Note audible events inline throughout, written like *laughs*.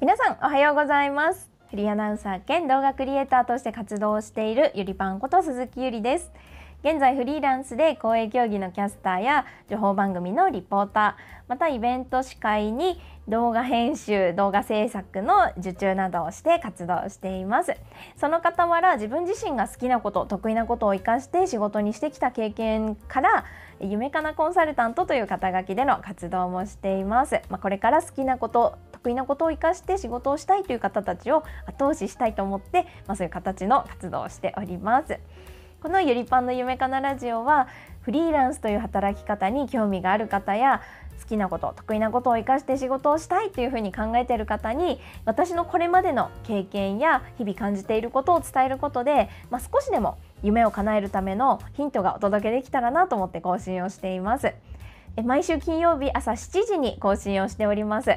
皆さんおはようございます。フリーアナウンサー兼動画クリエイターとして活動しているゆりパンこと鈴木ゆりです。現在フリーランスで公営競技のキャスターや情報番組のリポーター。またイベント司会に動画編集動画制作の受注などをして活動しています。その傍ら自分自身が好きなこと得意なことを生かして仕事にしてきた経験から夢かなコンサルタントという肩書きでの活動もしています、まあ、これから好きなこと得意なことを生かして仕事をしたいという方たちを後押ししたいと思って、まあ、そういう形の活動をしております。このゆりパンの夢かなラジオはフリーランスという働き方に興味がある方や好きなこと得意なことを生かして仕事をしたいというふうに考えている方に私のこれまでの経験や日々感じていることを伝えることで、まあ、少しでも夢を叶えるためのヒントがお届けできたらなと思って更新をしています。毎週金曜日朝7時に更新をしております。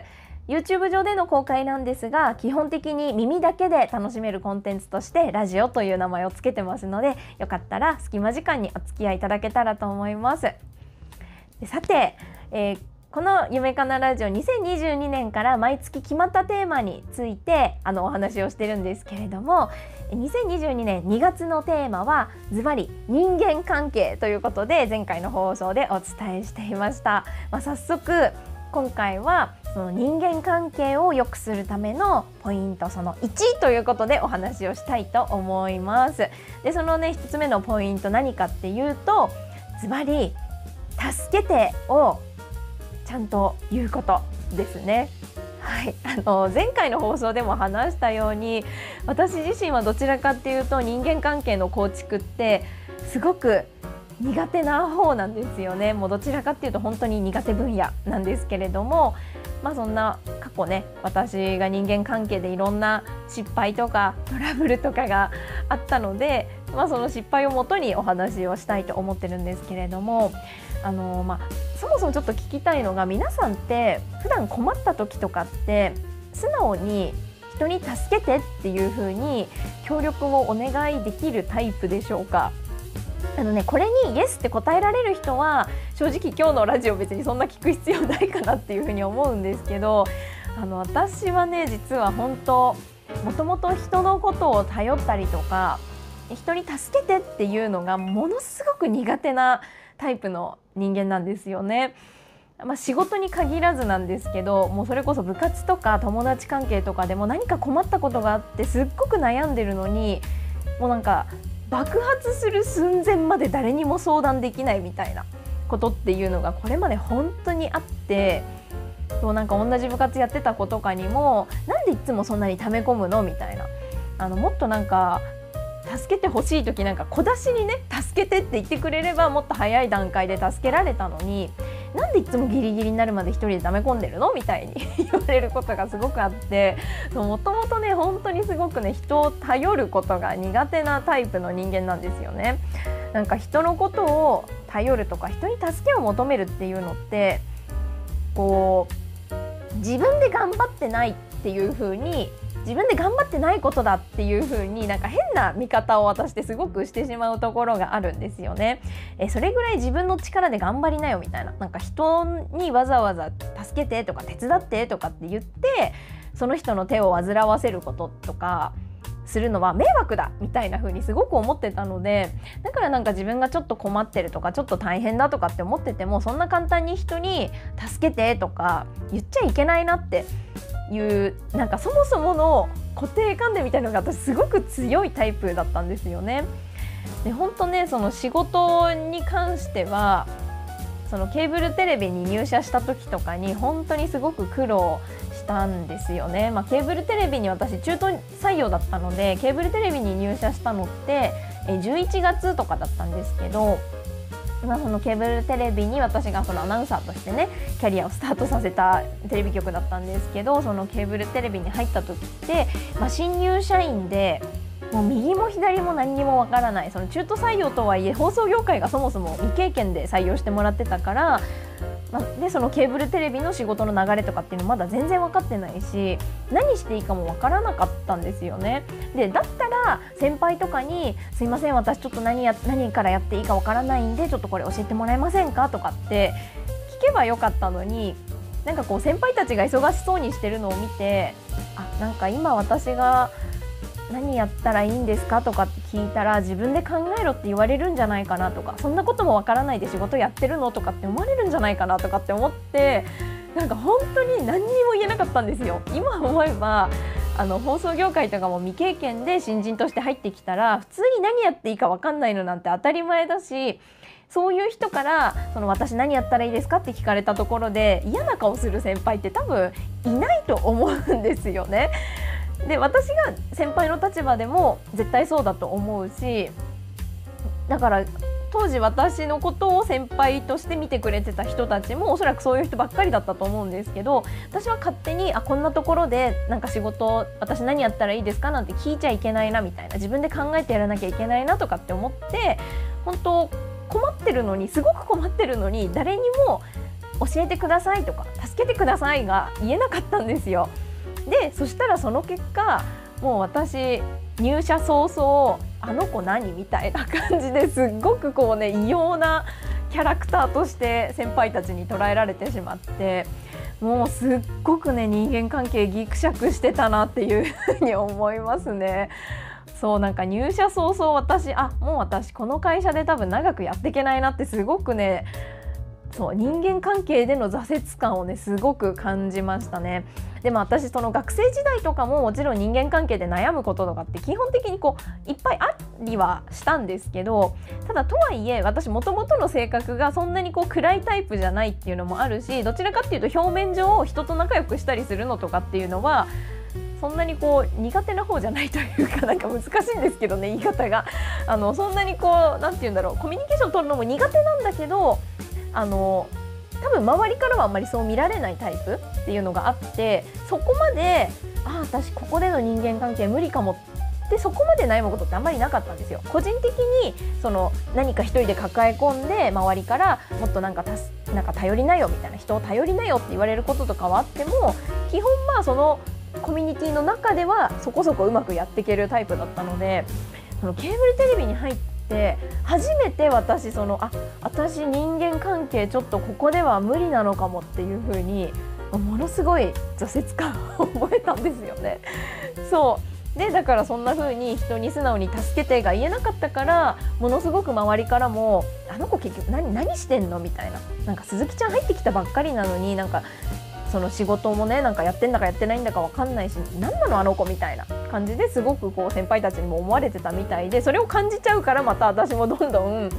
YouTube 上での公開なんですが基本的に耳だけで楽しめるコンテンツとしてラジオという名前を付けてますのでよかったら隙間時間にお付き合いいただけたらと思います。さて、えーこの夢かなラジオ2022年から毎月決まったテーマについてあのお話をしてるんですけれども2022年2月のテーマはズバリ人間関係ということで前回の放送でお伝えしていました、まあ、早速今回はその人間関係を良くするためのポイントその1ということでお話をしたいと思います。でそのね1つ目のポイント何かっていうとズバリ助けてをちゃんと言うことですね。はい、あの前回の放送でも話したように私自身はどちらかっていうと人間関係の構築ってすごく苦手な方なんですよね。もうどちらかっていうと本当に苦手分野なんですけれどもまあそんな過去ね私が人間関係でいろんな失敗とかトラブルとかがあったので、まあ、その失敗をもとにお話をしたいと思ってるんですけれどもあの、まあ、そもそもちょっと聞きたいのが皆さんって普段困った時とかって素直に人に助けてっていう風に協力をお願いできるタイプでしょうか？あのねこれにイエスって答えられる人は正直今日のラジオ別にそんな聞く必要ないかなっていうふうに思うんですけどあの私はね実は本当もともと人のことを頼ったりとか人に助けてっていうのがものすごく苦手なタイプの人間なんですよね。まあ、仕事に限らずなんですけどもうそれこそ部活とか友達関係とかでも何か困ったことがあってすっごく悩んでるのにもうなんか爆発する寸前まで誰にも相談できないみたいなことっていうのがこれまで本当にあってそうなんか同じ部活やってた子とかにもなんでいつもそんなに溜め込むのみたいなあのもっとなんか助けてほしい時なんか小出しにね助けてって言ってくれればもっと早い段階で助けられたのになんでいつもギリギリになるまで1人で溜め込んでるのみたいに *laughs* 言われることがすごくあってもともとね本当にすごくね人を頼ることが苦手なタイプの人間なんですよね。なんか人のことを頼るとか人に助けを求めるっていうのってこう自分で頑張ってないっていう風に自分で頑張ってないことだっていう風になんか変な見方を私ってすごくしてしまうところがあるんですよね。えそれぐらい自分の力で頑張りなよみたいななんか人にわざわざ助けてとか手伝ってとかって言ってその人の手を煩わせることとかするのは迷惑だみたいな風にすごく思ってたのでだからなんか自分がちょっと困ってるとかちょっと大変だとかって思っててもそんな簡単に人に助けてとか言っちゃいけないなっていうなんかそもそもの固定観念みたいなのが私すごく強いタイプだったんですよね。で本当ねその仕事に関してはそのケーブルテレビに入社した時とかに本当にすごく苦労したんですよね、まあ、ケーブルテレビに私中途採用だったのでケーブルテレビに入社したのって11月とかだったんですけどまあ、そのケーブルテレビに私がそのアナウンサーとしてねキャリアをスタートさせたテレビ局だったんですけどそのケーブルテレビに入った時って、まあ、新入社員でもう右も左も何にもわからないその中途採用とはいえ放送業界がそもそも未経験で採用してもらってたからまあ、でそのケーブルテレビの仕事の流れとかっていうのまだ全然分かってないし何していいかも分からなかったんですよね。でだったら先輩とかに「すいません私ちょっと何や何からやっていいか分からないんでちょっとこれ教えてもらえませんか?」とかって聞けばよかったのになんかこう先輩たちが忙しそうにしてるのを見てあなんか今私が何やったらいいんですか？とかって聞いたら自分で考えろって言われるんじゃないかなとかそんなこともわからないで仕事やってるの？とかって思われるんじゃないかなとかって思ってなんか本当に何にも言えなかったんですよ。今思えばあの放送業界とかも未経験で新人として入ってきたら普通に何やっていいか分かんないのなんて当たり前だしそういう人からその私何やったらいいですか？って聞かれたところで嫌な顔する先輩って多分いないと思うんですよね。で私が先輩の立場でも絶対そうだと思うしだから当時私のことを先輩として見てくれてた人たちもおそらくそういう人ばっかりだったと思うんですけど私は勝手にあこんなところでなんか仕事私何やったらいいですかなんて聞いちゃいけないなみたいな自分で考えてやらなきゃいけないなとかって思って本当困ってるのにすごく困ってるのに誰にも教えてくださいとか助けてくださいが言えなかったんですよ。でそしたらその結果もう私入社早々あの子何みたいな感じですっごくこうね異様なキャラクターとして先輩たちに捉えられてしまってもうすっごくね人間関係ぎくしゃくしてたなっていうふうに思いますね。そうなんか入社早々私あもう私この会社で多分長くやっていけないなってすごくねそう人間関係での挫折感をねすごく感じましたね。でも私その学生時代とかももちろん人間関係で悩むこととかって基本的にこういっぱいありはしたんですけどただとはいえ私もともとの性格がそんなにこう暗いタイプじゃないっていうのもあるしどちらかっていうと表面上人と仲良くしたりするのとかっていうのはそんなにこう苦手な方じゃないというかなんか難しいんですけどね言い方があのそんなにこう何て言うんだろうコミュニケーション取るのも苦手なんだけどあの多分周りからはあんまりそう見られないタイプっていうのがあってそこまでああ私ここでの人間関係無理かもってそこまで悩むことってあんまりなかったんですよ。個人的にその何か一人で抱え込んで周りからもっとなんかたすなんか頼りなよみたいな人を頼りなよって言われることとかはあっても基本まあそのコミュニティの中ではそこそこうまくやっていけるタイプだったのでそのケーブルテレビに入ってて初めて私そのあ私人間関係ちょっとここでは無理なのかもっていう風にものすごい挫折感を覚えたんですよね。*laughs* そうでだからそんな風に人に素直に助けてが言えなかったからものすごく周りからも「あの子結局何何してんの?」みたいななんか鈴木ちゃん入ってきたばっかりなのになんかその仕事もねなんかやってんだかやってないんだか分かんないし何なのあの子みたいな感じですごくこう先輩たちにも思われてたみたいでそれを感じちゃうからまた私もどんどん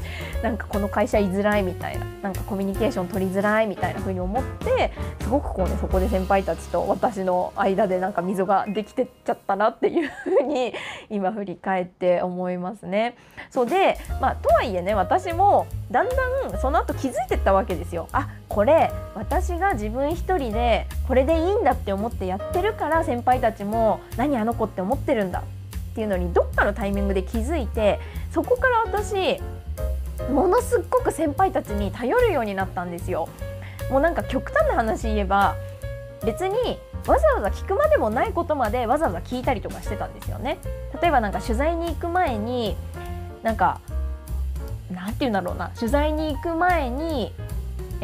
なんかこの会社居づらいみたいななんかコミュニケーション取りづらいみたいな風に思ってすごくこうねそこで先輩たちと私の間でなんか溝ができてっちゃったなっていう風に今振り返って思いますね。そうでまあとはいえね私もだんだんその後気づいてったわけですよ。あこれ私が自分一人でこれでいいんだって思ってやってるから先輩たちも何あの子って思ってるんだっていうのにどっかのタイミングで気づいてそこから私ものすっごく先輩たちに頼るようになったんですよ。もうなんか極端な話言えば別にわざわざ聞くまでもないことまでわざわざ聞いたりとかしてたんですよね。例えばなんか取材に行く前になんかなんて言うんだろうな取材に行く前に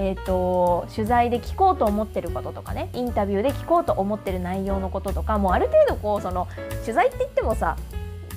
えーと、取材で聞こうと思ってることとかねインタビューで聞こうと思ってる内容のこととかもうある程度こうその取材って言ってもさ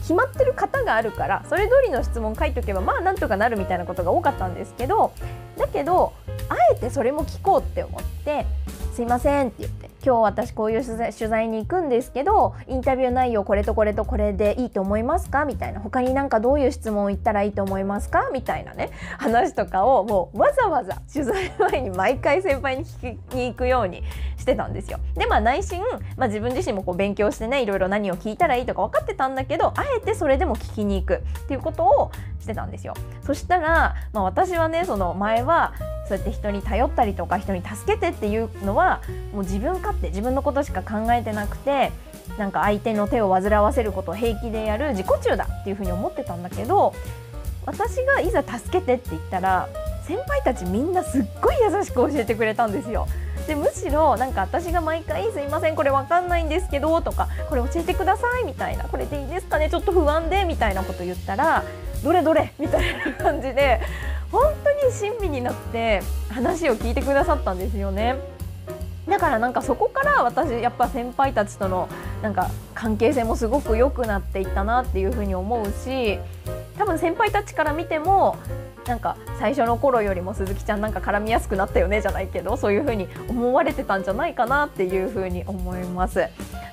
決まってる方があるからそれ通りの質問書いとけばまあなんとかなるみたいなことが多かったんですけどだけどあえてそれも聞こうって思って「すいません」って言って今日私こういう取材取材に行くんですけどインタビュー内容これとこれとこれでいいと思いますか？みたいな。他になんかどういう質問を言ったらいいと思いますか？みたいなね。話とかをもうわざわざ取材前に毎回先輩に聞きに行くようにしてたんですよ。でまあ内心、まあ、自分自身もこう勉強してねいろいろ何を聞いたらいいとか分かってたんだけどあえてそれでも聞きに行く。っていうことをしてたんですよ。そしたら、まあ、私はねその前はそうやって人に頼ったりとか人に助けてっていうのはもう自分勝手自分のことしか考えてなくてなんか相手の手を煩わせることを平気でやる自己中だっていうふうに思ってたんだけど私がいざ助けてって言ったら先輩たちみんなすっごい優しく教えてくれたんですよ。でむしろなんか私が毎回「すいませんこれわかんないんですけど」とか「これ教えてください」みたいな「これでいいですかねちょっと不安で」みたいなこと言ったら「どれどれ」みたいな感じで本当に親身になって話を聞いてくださったんですよね。だからなんかそこから私やっぱ先輩たちとのなんか関係性もすごく良くなっていったなっていうふうに思うし多分先輩たちから見てもなんか最初の頃よりも鈴木ちゃんなんか絡みやすくなったよねじゃないけどそういう風に思われてたんじゃないかなっていう風に思います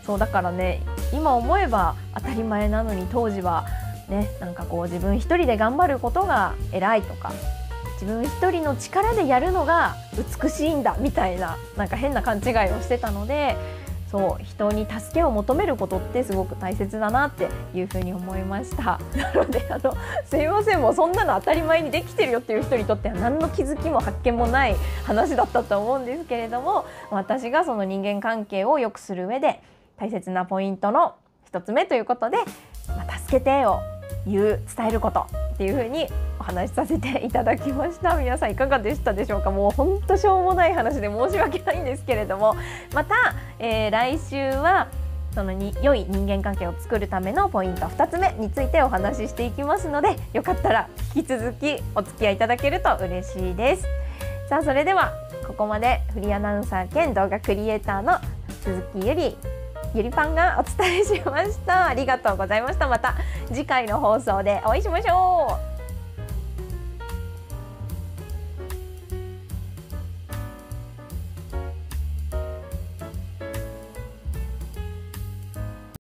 そうだからね今思えば当たり前なのに当時はねなんかこう自分一人で頑張ることが偉いとか自分一人の力でやるのが美しいんだみたいななんか変な勘違いをしてたのでそう人に助けを求めることってすごく大切だなっていうふうに思いました。なのであのすいませんもうそんなの当たり前にできてるよっていう人にとっては何の気づきも発見もない話だったと思うんですけれども私がその人間関係を良くする上で大切なポイントの1つ目ということで「まあ、助けて」を言う伝えること。っていうふうにお話しさせていただきました。*laughs* 皆さんいかがでしたでしょうか？もうほんとしょうもない話で申し訳ないんですけれども。*laughs* また、えー、来週はそのに良い人間関係を作るためのポイント2つ目についてお話ししていきますのでよかったら引き続きお付き合いいただけると嬉しいです。さあそれではここまでフリーアナウンサー兼動画クリエイターの鈴木ゆりゆりパンがお伝えしました。ありがとうございました。また次回の放送でお会いしましょう。